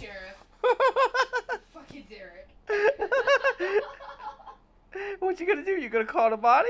Sheriff. Fucking Derek. what you gonna do? You gonna call the body?